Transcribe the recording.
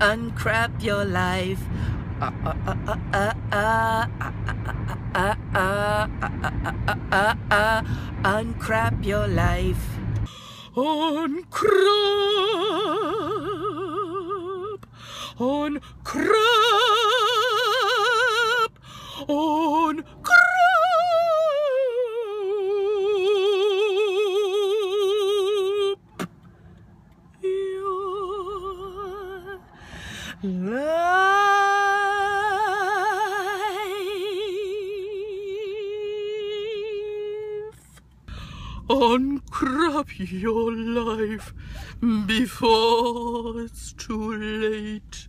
uncrap your life. Uncrap your life. Uncrap. Uncrap. Uncrap. Life. Your life before it's too late.